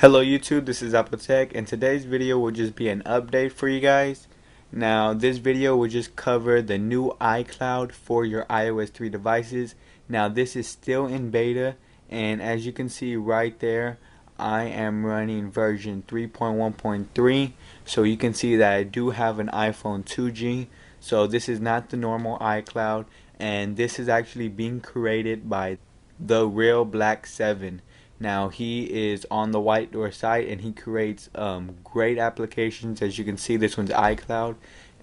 Hello YouTube, this is Apple Tech and today's video will just be an update for you guys. Now this video will just cover the new iCloud for your iOS 3 devices. Now this is still in beta and as you can see right there I am running version 3.1.3 so you can see that I do have an iPhone 2G so this is not the normal iCloud and this is actually being created by the real Black 7 now he is on the Whited00r site and he creates um, great applications. As you can see, this one's iCloud.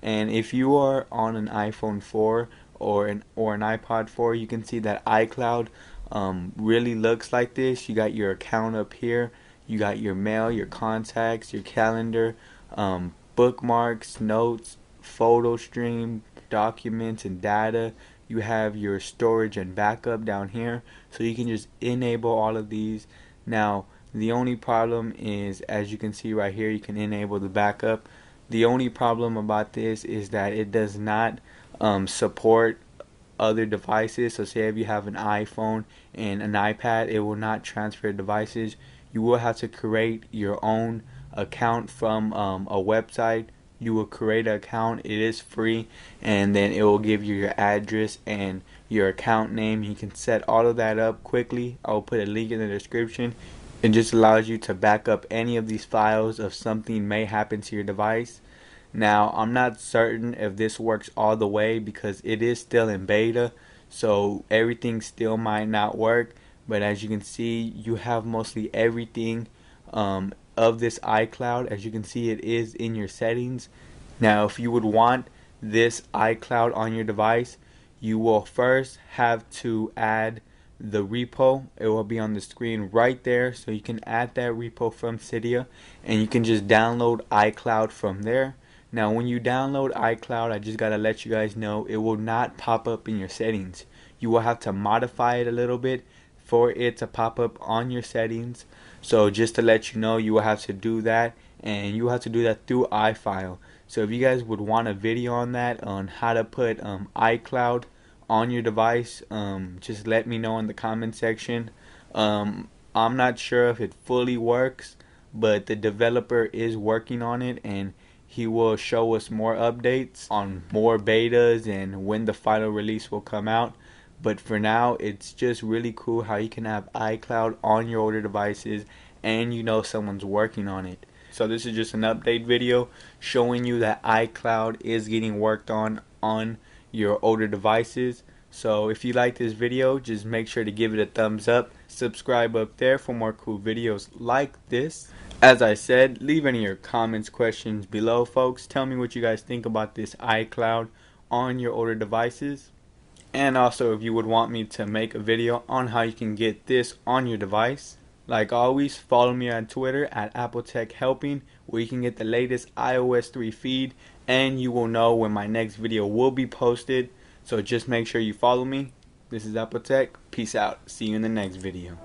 And if you are on an iPhone 4 or an or an iPod 4, you can see that iCloud um, really looks like this. You got your account up here. You got your mail, your contacts, your calendar, um, bookmarks, notes, photo stream, documents, and data you have your storage and backup down here. So you can just enable all of these. Now the only problem is as you can see right here you can enable the backup. The only problem about this is that it does not um, support other devices. So say if you have an iPhone and an iPad it will not transfer devices. You will have to create your own account from um, a website you will create an account it is free and then it will give you your address and your account name. You can set all of that up quickly. I'll put a link in the description. It just allows you to back up any of these files if something may happen to your device. Now I'm not certain if this works all the way because it is still in beta so everything still might not work. But as you can see you have mostly everything um, of this iCloud. As you can see it is in your settings. Now if you would want this iCloud on your device you will first have to add the repo. It will be on the screen right there so you can add that repo from Cydia and you can just download iCloud from there. Now when you download iCloud I just gotta let you guys know it will not pop up in your settings. You will have to modify it a little bit for it to pop up on your settings so just to let you know, you will have to do that and you have to do that through iFile. So if you guys would want a video on that, on how to put um, iCloud on your device, um, just let me know in the comment section. Um, I'm not sure if it fully works, but the developer is working on it and he will show us more updates on more betas and when the final release will come out. But for now, it's just really cool how you can have iCloud on your older devices and you know someone's working on it. So this is just an update video showing you that iCloud is getting worked on on your older devices. So if you like this video, just make sure to give it a thumbs up. Subscribe up there for more cool videos like this. As I said, leave any of your comments, questions below, folks. Tell me what you guys think about this iCloud on your older devices and also if you would want me to make a video on how you can get this on your device. Like always, follow me on Twitter at AppleTechHelping where you can get the latest iOS 3 feed and you will know when my next video will be posted. So just make sure you follow me. This is Apple Tech. Peace out. See you in the next video.